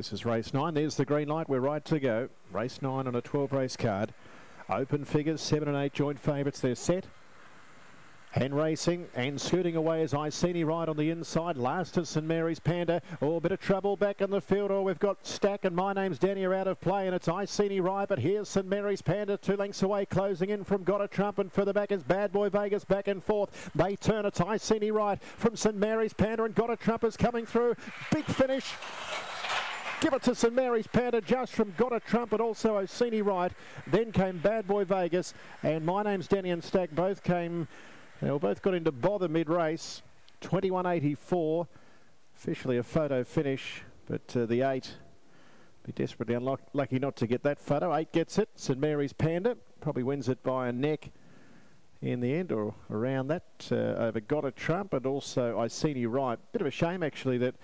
This is race nine. There's the green light. We're right to go. Race nine on a 12 race card. Open figures, seven and eight joint favourites. They're set. Hen racing and scooting away as Iceni right on the inside. Last is St Mary's Panda. Oh, a bit of trouble back in the field. Oh, we've got Stack and my name's Danny are out of play and it's Iceni right. But here's St Mary's Panda two lengths away, closing in from Got a Trump and further back is Bad Boy Vegas back and forth. They turn. It's Iceni right from St Mary's Panda and Got a Trump is coming through. Big finish. Give it to St Mary's Panda just from Got a Trump and also Iceni right. Then came Bad Boy Vegas and My Name's Danny and Stack both came, they both got into bother mid-race. 21.84, officially a photo finish, but uh, the eight be desperately unlucky not to get that photo. Eight gets it. St Mary's Panda probably wins it by a neck in the end or around that uh, over Got a Trump and also Iceni Right. Bit of a shame actually that